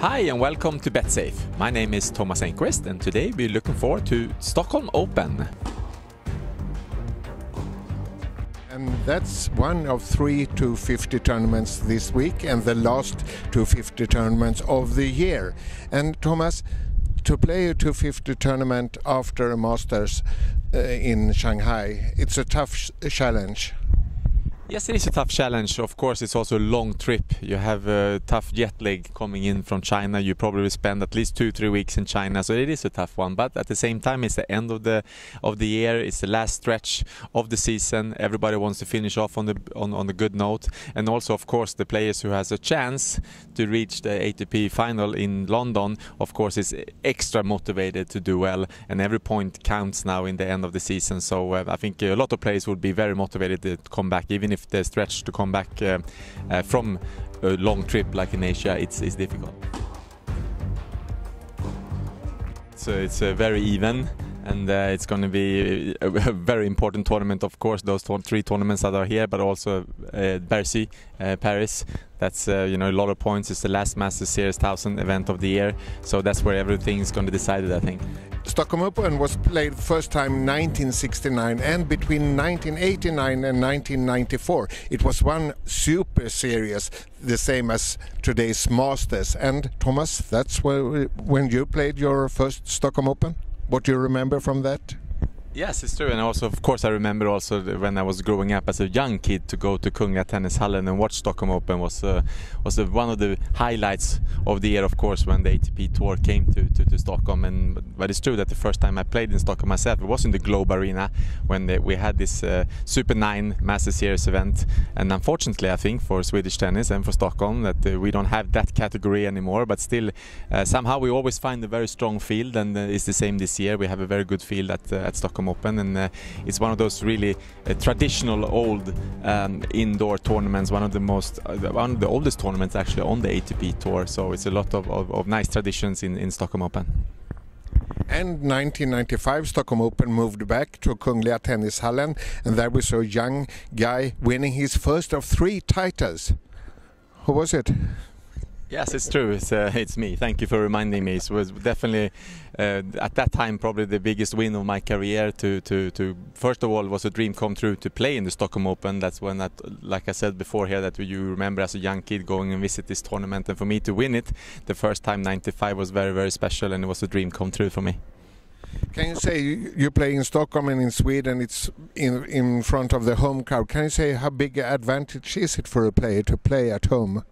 Hi and welcome to BetSafe. My name is Thomas Enqvist and today we're looking forward to Stockholm Open. And that's one of three 250 tournaments this week and the last 250 tournaments of the year. And Thomas, to play a 250 tournament after a Masters uh, in Shanghai, it's a tough challenge. Yes, it is a tough challenge. Of course, it's also a long trip. You have a tough jet lag coming in from China. You probably spend at least two, three weeks in China, so it is a tough one. But at the same time, it's the end of the of the year. It's the last stretch of the season. Everybody wants to finish off on the on, on a good note, and also, of course, the players who has a chance to reach the ATP final in London, of course, is extra motivated to do well, and every point counts now in the end of the season. So uh, I think a lot of players will be very motivated to come back, even if if the stretch to come back uh, uh, from a long trip like in Asia, it's, it's difficult. So it's uh, very even and uh, it's going to be a, a, very important tournament of course those three tournaments that are here but also uh, Bercy uh, Paris. That's uh, you know a lot of points. It's the last Masters Series 1000 event of the year. So that's where everything is going to be decided I think. Stockholm Open was played first time 1969 and between 1989 and 1994 it was one super series the same as today's Masters. And Thomas that's where, when you played your first Stockholm Open what do you remember from that Yes, it's true, and also, of course, I remember also when I was growing up as a young kid to go to Kungliga Tennishallen and watch Stockholm Open was uh, was uh, one of the highlights of the year, of course, when the ATP Tour came to, to, to, Stockholm. And but it's true that the first time I played in Stockholm myself, it was in the Globe Arena when they, we had this uh, Super Nine Master Series event. And unfortunately, I think for Swedish tennis and for Stockholm that uh, we don't have that category anymore. But still, uh, somehow we always find a very strong field, and uh, it's the same this year. We have a very good field at at Stockholm. Stockholm Open, and uh, it's one of those really uh, traditional old um, indoor tournaments. One of the most, uh, one of the oldest tournaments actually on the ATP tour. So it's a lot of, of, of nice traditions in, in Stockholm Open. And 1995, Stockholm Open moved back to Kungliga Tennishallen, and there we saw a young guy winning his first of three titles. Who was it? Yes, it's true. It's, uh, it's me. Thank you for reminding me. It was definitely uh, at that time probably the biggest win of my career. To, to, to first of all was a dream come true to play in the Stockholm Open. That's when that, like I said before here, that you remember as a young kid going and visit this tournament, and for me to win it the first time '95 was very very special, and it was a dream come true for me. Can you say you play in Stockholm and in Sweden? It's in in front of the home crowd. Can you say how big advantage is it for a player to play at home?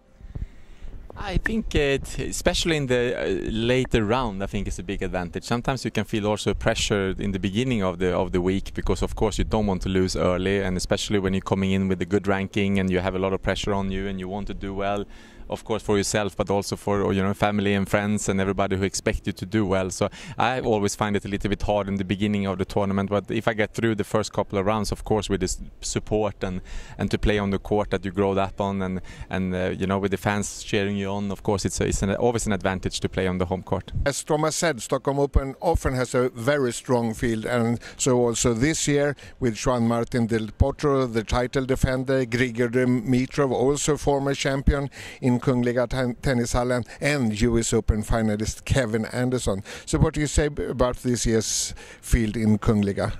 I think it, especially in the uh, later round, I think it's a big advantage. Sometimes you can feel also pressure in the beginning of the of the week because of course you don't want to lose early, and especially when you're coming in with a good ranking and you have a lot of pressure on you and you want to do well of course for yourself but also for you know family and friends and everybody who expect you to do well. So I always find it a little bit hard in the beginning of the tournament but if I get through the first couple of rounds of course with this support and and to play on the court that you grow up on and and uh, you know with the fans cheering you on of course it's, a, it's an, always an advantage to play on the home court. As Thomas said Stockholm Open often has a very strong field and so also this year with Juan Martin del Potro the title defender Grigor Dimitrov also former champion in Kungliga Tennishallen and US Open finalist Kevin Anderson. So what do you say about this year's field in Kungliga?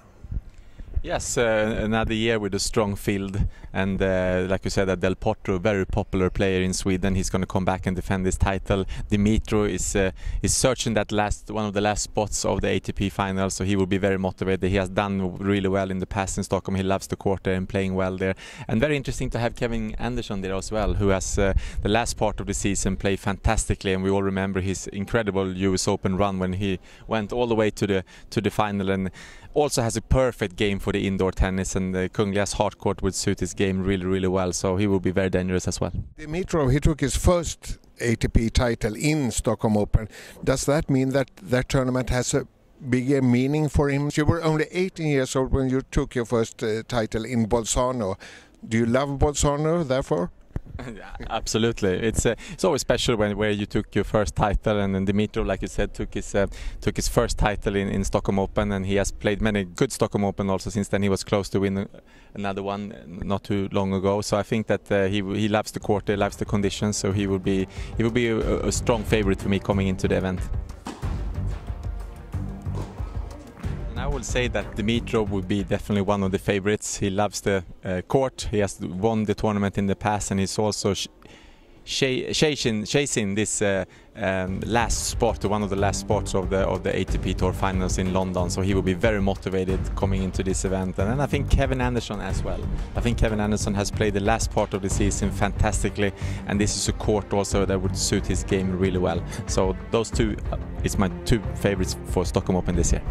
Yes, uh, another year with a strong field, and uh, like you said, Del Potro, very popular player in Sweden. He's going to come back and defend his title. Dimitrov is uh, is searching that last one of the last spots of the ATP final, so he will be very motivated. He has done really well in the past in Stockholm. He loves the court there and playing well there. And very interesting to have Kevin Anderson there as well, who has uh, the last part of the season played fantastically, and we all remember his incredible US Open run when he went all the way to the to the final and also has a perfect game for the indoor tennis and the hard court would suit his game really really well so he will be very dangerous as well. Dimitrov he took his first ATP title in Stockholm Open. Does that mean that that tournament has a bigger meaning for him? You were only 18 years old when you took your first uh, title in Bolzano. Do you love Bolzano therefore? Absolutely, it's uh, it's always special when where you took your first title, and then Dimitrov, like you said, took his uh, took his first title in, in Stockholm Open, and he has played many good Stockholm Open also since then. He was close to win another one not too long ago. So I think that uh, he he loves the court, he loves the conditions, so he will be he will be a, a strong favorite for me coming into the event. I will say that Dimitrov would be definitely one of the favorites. He loves the uh, court. He has won the tournament in the past, and he's also sh- chasing, chasing this uh, um, last spot, one of the last spots of the of the ATP Tour Finals in London. So he will be very motivated coming into this event. And then I think Kevin Anderson as well. I think Kevin Anderson has played the last part of the season fantastically, and this is a court also that would suit his game really well. So those two uh, is my two favorites for Stockholm Open this year.